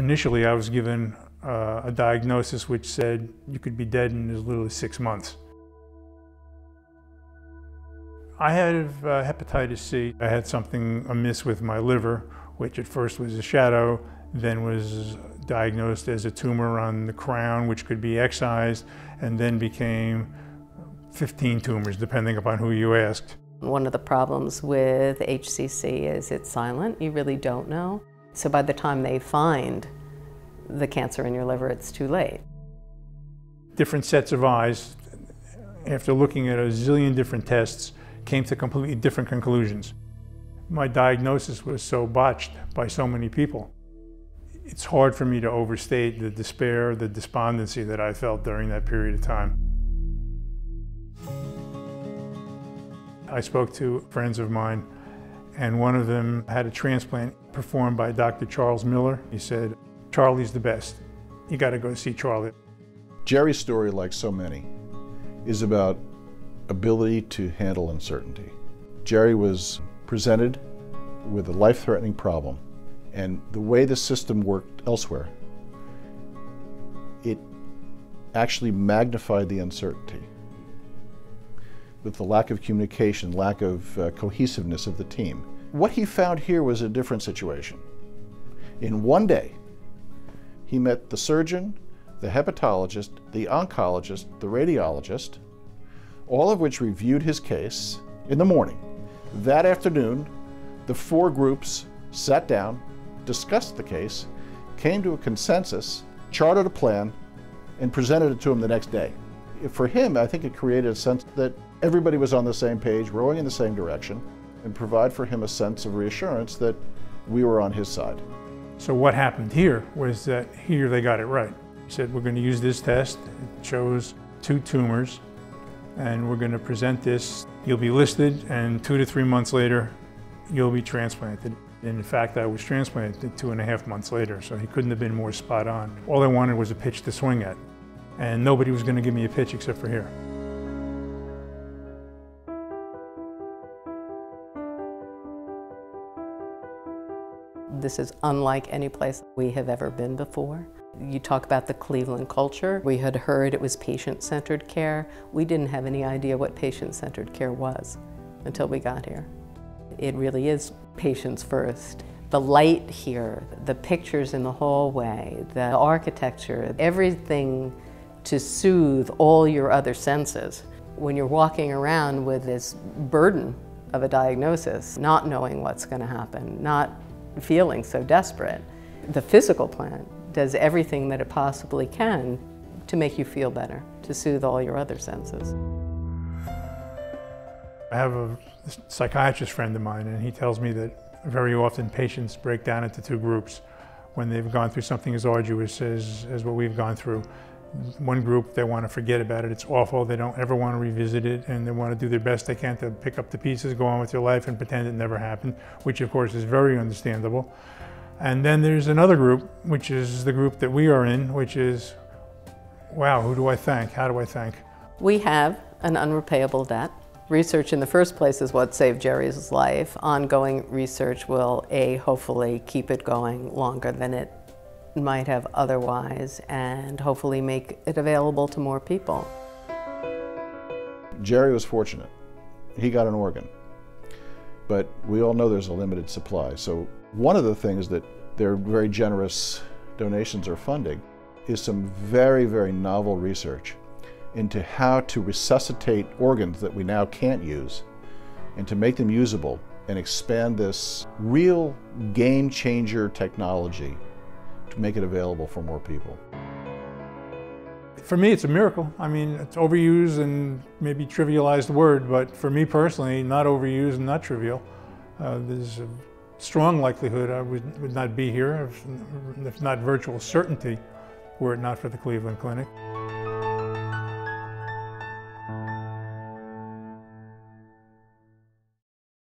Initially, I was given uh, a diagnosis which said you could be dead in as little as six months. I had uh, hepatitis C. I had something amiss with my liver, which at first was a shadow, then was diagnosed as a tumor on the crown, which could be excised, and then became 15 tumors, depending upon who you asked. One of the problems with HCC is it's silent. You really don't know. So by the time they find the cancer in your liver, it's too late. Different sets of eyes, after looking at a zillion different tests, came to completely different conclusions. My diagnosis was so botched by so many people. It's hard for me to overstate the despair, the despondency that I felt during that period of time. I spoke to friends of mine, and one of them had a transplant performed by Dr. Charles Miller. He said, Charlie's the best. You got to go see Charlie. Jerry's story, like so many, is about ability to handle uncertainty. Jerry was presented with a life-threatening problem, and the way the system worked elsewhere, it actually magnified the uncertainty. With the lack of communication, lack of uh, cohesiveness of the team. What he found here was a different situation. In one day, he met the surgeon, the hepatologist, the oncologist, the radiologist, all of which reviewed his case in the morning. That afternoon, the four groups sat down, discussed the case, came to a consensus, charted a plan, and presented it to him the next day. For him, I think it created a sense that everybody was on the same page, rowing in the same direction, and provide for him a sense of reassurance that we were on his side. So what happened here was that here they got it right. He said, we're going to use this test. It shows two tumors and we're going to present this. You'll be listed, and two to three months later, you'll be transplanted. And in fact, I was transplanted two and a half months later, so he couldn't have been more spot on. All I wanted was a pitch to swing at, and nobody was going to give me a pitch except for here. This is unlike any place we have ever been before. You talk about the Cleveland culture. We had heard it was patient-centered care. We didn't have any idea what patient-centered care was until we got here. It really is patients first. The light here, the pictures in the hallway, the architecture, everything to soothe all your other senses. When you're walking around with this burden of a diagnosis, not knowing what's going to happen, not feeling so desperate, the physical plant does everything that it possibly can to make you feel better, to soothe all your other senses. I have a psychiatrist friend of mine, and he tells me that very often patients break down into two groups when they've gone through something as arduous as, as what we've gone through. One group, they want to forget about it. It's awful. They don't ever want to revisit it, and they want to do their best they can to pick up the pieces, go on with their life, and pretend it never happened, which of course is very understandable. And then there's another group, which is the group that we are in, which is, wow, who do I thank? How do I thank? We have an unrepayable debt. Research in the first place is what saved Jerry's life. Ongoing research will, A, hopefully keep it going longer than it might have otherwise, and hopefully make it available to more people. Jerry was fortunate. He got an organ. But we all know there's a limited supply, so one of the things that their very generous donations are funding is some very, very novel research into how to resuscitate organs that we now can't use and to make them usable and expand this real game changer technology to make it available for more people. For me, it's a miracle. I mean, it's overused and maybe trivialized word, but for me personally, not overused and not trivial. Uh, there's a strong likelihood I would, would not be here, if, if not virtual certainty, were it not for the Cleveland Clinic.